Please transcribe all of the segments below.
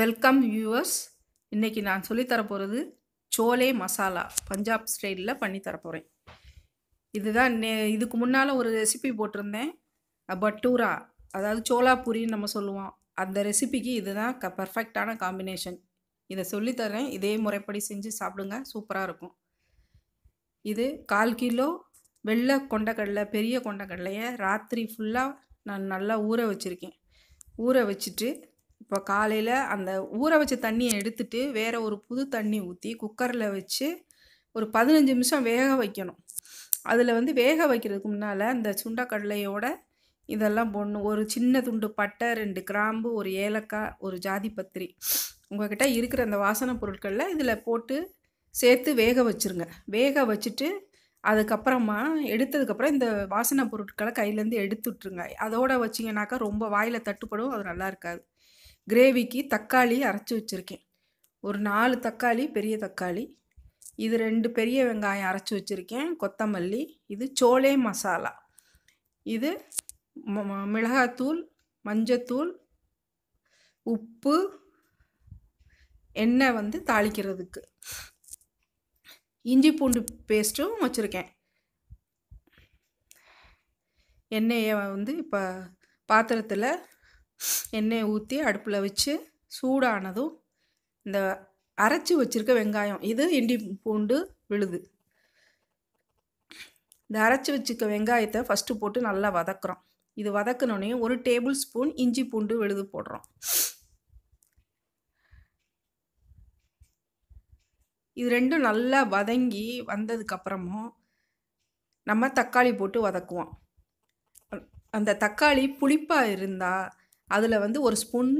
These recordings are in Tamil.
வெல்கம் வியூவர்ஸ் இன்றைக்கி நான் சொல்லித்தர போகிறது சோலே மசாலா பஞ்சாப் ஸ்டைலில் பண்ணி தரப்போகிறேன் இதுதான் நே இதுக்கு முன்னால் ஒரு ரெசிபி போட்டிருந்தேன். பட்டூரா அதாவது சோலாபூரின்னு நம்ம சொல்லுவோம். அந்த ரெசிபிக்கு இதுதான் க பர்ஃபெக்டான காம்பினேஷன் இதை சொல்லித்தரேன் இதே முறைப்படி செஞ்சு சாப்பிடுங்க. சூப்பராக இருக்கும். இது கால் கிலோ வெள்ளை கொண்டக்கடலை பெரிய கொண்டக்கடலையை ராத்திரி ஃபுல்லாக நான் நல்லா ஊற வச்சுருக்கேன். ஊற வச்சுட்டு இப்போ காலையில் அந்த ஊற வச்ச தண்ணியை எடுத்துட்டு வேறு ஒரு புது தண்ணி ஊற்றி குக்கரில் வச்சு ஒரு பதினஞ்சு நிமிஷம் வேக வைக்கணும். அதில் வந்து வேக வைக்கிறதுக்கு முன்னால் இந்த சுண்டக்கடலையோட இதெல்லாம் போடணும். ஒரு சின்ன துண்டு பட்டை ரெண்டு கிராம்பு ஒரு ஏலக்காய் ஒரு ஜாதி பத்திரி. உங்கள்கிட்ட இருக்கிற அந்த வாசனை பொருட்களில் இதில் போட்டு சேர்த்து வேக வச்சுருங்க. வேக வச்சுட்டு அதுக்கப்புறமா எடுத்ததுக்கப்புறம் இந்த வாசனை பொருட்களை கையிலேருந்து எடுத்து விட்ருங்க அதோட வச்சிங்கனாக்கா ரொம்ப வாயில் தட்டுப்படும் அது நல்லா இருக்காது. கிரேவிக்கு தக்காளி அரைச்சி வச்சுருக்கேன். ஒரு நாலு தக்காளி பெரிய தக்காளி. இது ரெண்டு பெரிய வெங்காயம் அரைச்சி வச்சுருக்கேன். கொத்தமல்லி இது சோலே மசாலா. இது ம- ம- மிளகாத்தூள் மஞ்சத்தூள் உப்பு எண்ணெய் வந்து தாளிக்கிறதுக்கு. இஞ்சி பூண்டு பேஸ்ட்டும் வச்சுருக்கேன். எண்ணெயை வந்து இப்போ பாத்திரத்தில் எண்ணெயை ஊற்றி அடுப்பில் வச்சு சூடானதும் இந்த அரைச்சி வச்சுருக்க வெங்காயம் இது இண்டி பூண்டு விழுது. இந்த அரைச்சி வச்சுக்க வெங்காயத்தை ஃபஸ்ட்டு போட்டு நல்லா வதக்குறோம். இது வதக்கினோடனே ஒரு டேபிள் ஸ்பூன் இஞ்சி பூண்டு விழுது போடுறோம். இது ரெண்டும் நல்லா வதங்கி வந்ததுக்கப்புறமும் நம்ம தக்காளி போட்டு வதக்குவோம். அந்த தக்காளி புளிப்பாக இருந்தால் அதில் வந்து ஒரு ஸ்பூன்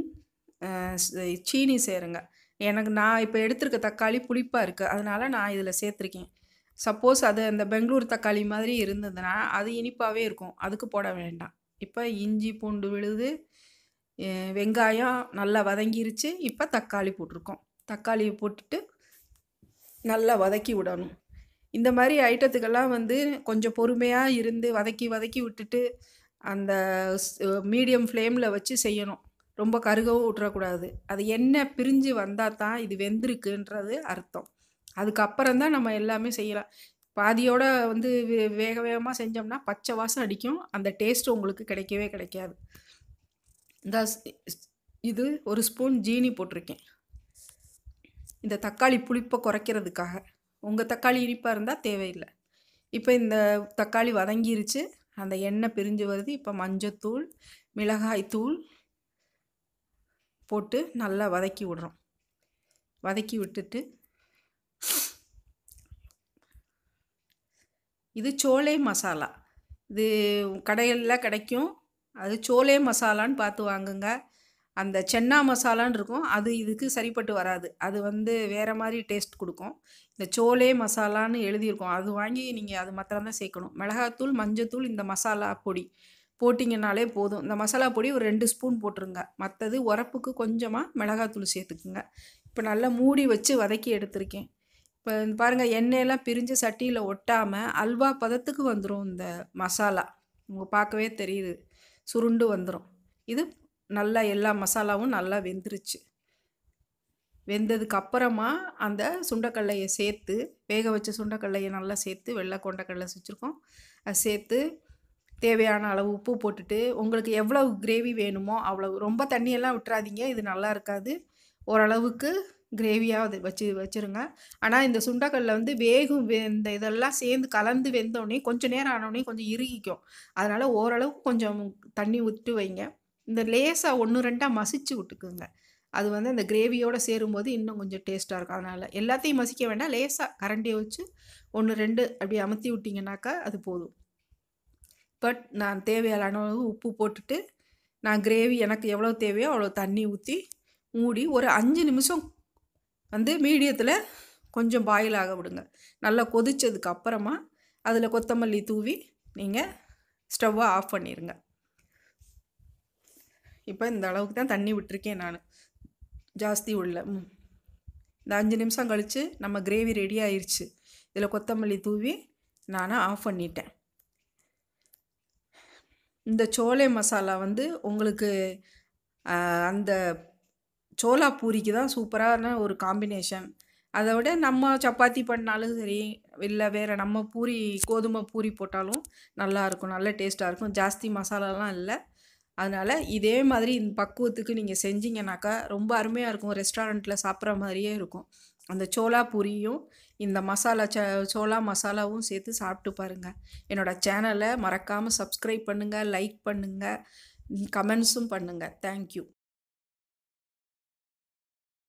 சீனி சேருங்க. எனக்கு நான் இப்போ எடுத்திருக்க தக்காளி புளிப்பாக இருக்குது அதனால் நான் இதில் சேர்த்துருக்கேன். சப்போஸ் அது அந்த பெங்களூர் தக்காளி மாதிரி இருந்ததுன்னா அது இனிப்பாகவே இருக்கும். அதுக்கு போட வேண்டாம். இப்போ இஞ்சி பூண்டு விழுது வெங்காயம் நல்லா வதங்கிருச்சு. இப்போ தக்காளி போட்டிருக்கோம். தக்காளியை போட்டுட்டு நல்லா வதக்கி விடணும். இந்த மாதிரி ஐட்டத்துக்கெல்லாம் வந்து கொஞ்சம் பொறுமையாக இருந்து வதக்கி வதக்கி விட்டுட்டு அந்த மீடியம் ஃப்ளேமில் வச்சு செய்யணும். ரொம்ப கருகவும் விட்டுறக்கூடாது அது எண்ணெய் பிரிஞ்சு வந்தால் தான் இது வெந்திருக்குன்றது அர்த்தம். அதுக்கப்புறம் தான் நம்ம எல்லாமே செய்யலாம். பாதியோட வந்து வே- வேக வேகமாக செஞ்சோம்னா பச்சை வாசம் அடிக்கும். அந்த டேஸ்ட் உங்களுக்கு கிடைக்கவே கிடைக்காது. இந்த இது ஒரு ஸ்பூன் ஜீனி போட்டிருக்கேன். இந்த தக்காளி புளிப்பை குறைக்கிறதுக்காக. உங்கள் தக்காளி இனிப்பாக இருந்தால் தேவையில்லை. இப்போ இந்த தக்காளி வதங்கிருச்சு. அந்த எண்ணெய் பிரிஞ்சு வருது. இப்போ மஞ்சத்தூள் மிளகாய்த்தூள் போட்டு நல்லா வதக்கி விடுறோம். வதக்கி விட்டுட்டு இது சோலே மசாலா. இது கடைகளில் கிடைக்கும். அது சோலே மசாலான்னு பார்த்து வாங்குங்க. அந்த சென்னா மசாலான்னு இருக்கும். அது இதுக்கு சரிப்பட்டு வராது. அது வந்து வேறு மாதிரி டேஸ்ட் கொடுக்கும். இந்த சோலே மசாலான்னு எழுதியிருக்கும். அது வாங்கி நீங்கள் அது மாத்திரம் தான் சேர்க்கணும். மிளகாத்தூள் மஞ்சத்தூள் இந்த மசாலா பொடி போட்டிங்கனாலே போதும். இந்த மசாலா பொடி ஒரு ரெண்டு ஸ்பூன் போட்டுருங்க. மற்றது உரப்புக்கு கொஞ்சமாக மிளகாத்தூள் சேர்த்துக்குங்க. இப்போ நல்லா மூடி வச்சு வதக்கி எடுத்திருக்கேன். இப்போ பாருங்கள் எண்ணெயெல்லாம் பிரிஞ்சு சட்டியில் ஒட்டாமல் அல்வா பதத்துக்கு வந்துடும் இந்த மசாலா. உங்கள் பார்க்கவே தெரியுது. சுருண்டு வந்துடும் இது நல்லா எல்லா மசாலாவும் நல்லா வெந்துருச்சு. வெந்ததுக்கு அப்புறமா அந்த சுண்டக்கடலையை சேர்த்து வேக வச்ச சுண்டக்கடலையை நல்லா சேர்த்து வெள்ளை கொண்டக்கடலை வச்சுருக்கோம். அதை சேர்த்து தேவையான அளவு உப்பு போட்டுட்டு உங்களுக்கு எவ்வளவு கிரேவி வேணுமோ அவ்வளவு ரொம்ப தண்ணியெல்லாம் விட்டுறாதீங்க இது நல்லா இருக்காது. ஓரளவுக்கு கிரேவியாக அது வச்சு வச்சுருங்க. ஆனால் இந்த சுண்டக்கல்ல வந்து வேகும் வே- இந்த இதெல்லாம் சேர்ந்து கலந்து வெந்தோடனே கொஞ்சம் நேரம் ஆனோடனே கொஞ்சம் இறுகிக்கும். அதனால் ஓரளவுக்கு கொஞ்சம் தண்ணி விட்டு வைங்க. இந்த லேசாக ஒன்று ரெண்டாக மசிச்சு விட்டுக்குங்க. அது வந்து அந்த கிரேவியோடு சேரும்போது இன்னும் கொஞ்சம் டேஸ்ட்டாக இருக்கும். அதனால் எல்லாத்தையும் மசிக்க வேண்டாம். லேசாக கரண்டியை வச்சு ஒன்று ரெண்டு அப்படி அமுத்தி விட்டிங்கனாக்கா அது போதும். பட் நான் தேவையான அளவு உப்பு போட்டுட்டு நான் கிரேவி எனக்கு எவ்வளோ தேவையோ அவ்வளோ தண்ணி ஊற்றி மூடி ஒரு அஞ்சு நிமிஷம் வந்து மீடியத்தில் கொஞ்சம் பாயில் ஆக விடுங்க. நல்லா கொதிச்சதுக்கு அப்புறமா அதில் கொத்தமல்லி தூவி நீங்கள் ஸ்டவ்வை ஆஃப் பண்ணிடுங்க இப்போ இந்த அளவுக்கு தான் தண்ணி விட்டுருக்கேன் நான். ஜாஸ்தி உள்ள. ம். இந்த அஞ்சு நிமிஷம் கழித்து நம்ம கிரேவி ரெடி ஆயிடுச்சு இதில் கொத்தமல்லி தூவி நான் ஆஃப் பண்ணிட்டேன். இந்த சோலை மசாலா வந்து உங்களுக்கு அந்த சோலா பூரிக்கு தான் சூப்பரான ஒரு காம்பினேஷன் அதை விட நம்ம சப்பாத்தி பண்ணாலும் சரி இல்லை வேறு நம்ம பூரி கோதுமை பூரி போட்டாலும் நல்லாயிருக்கும் நல்ல டேஸ்ட்டாக இருக்கும். ஜாஸ்தி மசாலாலாம் இல்லை. அதனால் இதே மாதிரி இந்த பக்குவத்துக்கு நீங்கள் செஞ்சீங்கன்னாக்கா ரொம்ப அருமையாக இருக்கும். ரெஸ்டாரண்ட்டில் சாப்பிட்ற மாதிரியே இருக்கும். அந்த சோளா பூரியும் இந்த மசாலா ச சோளா மசாலாவும் சேர்த்து சாப்பிட்டு பாருங்கள் என்னோடய சேனலை மறக்காமல் சப்ஸ்கிரைப் பண்ணுங்கள் லைக் பண்ணுங்கள் கமெண்ட்ஸும் பண்ணுங்கள் தேங்க்யூ.